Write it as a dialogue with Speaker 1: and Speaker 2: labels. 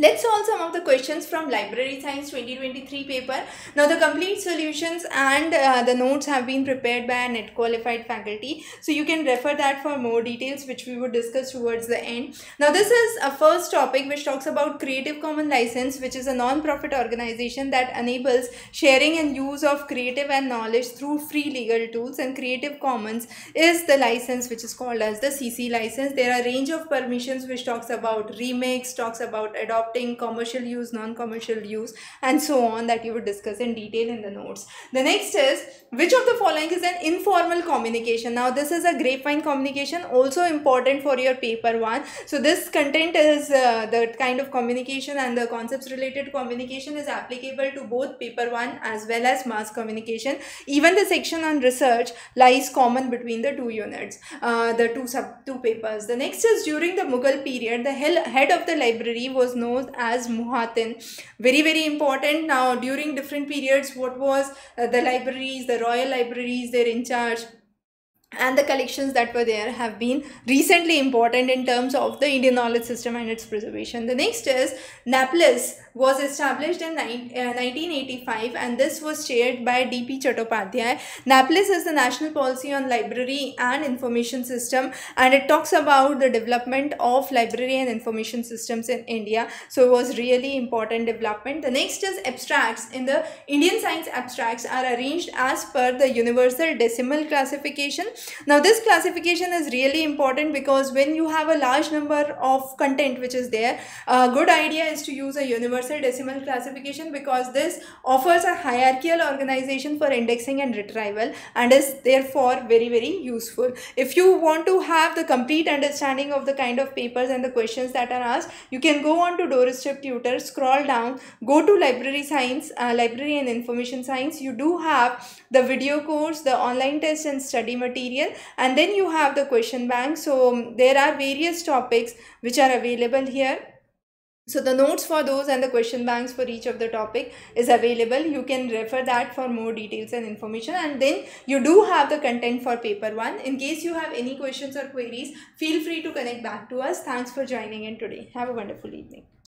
Speaker 1: Let's solve some of the questions from Library Science 2023 paper. Now the complete solutions and uh, the notes have been prepared by a NET qualified faculty. So you can refer that for more details which we would discuss towards the end. Now this is a first topic which talks about Creative Commons license which is a non-profit organization that enables sharing and use of creative and knowledge through free legal tools and Creative Commons is the license which is called as the CC license. There are range of permissions which talks about remix, talks about adopt adopting commercial use, non-commercial use and so on that you would discuss in detail in the notes. The next is which of the following is an informal communication. Now this is a grapevine communication also important for your paper one. So this content is uh, the kind of communication and the concepts related communication is applicable to both paper one as well as mass communication. Even the section on research lies common between the two units, uh, the two sub two papers. The next is during the Mughal period, the head of the library was known as Muhatin. Very, very important. Now, during different periods, what was uh, the libraries, the royal libraries, they're in charge and the collections that were there have been recently important in terms of the Indian knowledge system and its preservation. The next is NAPLIS was established in 1985 uh, and this was chaired by D.P. Chattopadhyay. NAPLIS is the National Policy on Library and Information System and it talks about the development of library and information systems in India. So it was really important development. The next is abstracts. In the Indian science abstracts are arranged as per the universal decimal classification now this classification is really important because when you have a large number of content which is there, a good idea is to use a universal decimal classification because this offers a hierarchical organization for indexing and retrieval and is therefore very very useful. If you want to have the complete understanding of the kind of papers and the questions that are asked, you can go on to Doorstep Tutor, scroll down, go to Library Science, uh, Library and Information Science. You do have the video course, the online test and study material material and then you have the question bank so um, there are various topics which are available here so the notes for those and the question banks for each of the topic is available. You can refer that for more details and information and then you do have the content for paper 1. In case you have any questions or queries, feel free to connect back to us. Thanks for joining in today. Have a wonderful evening.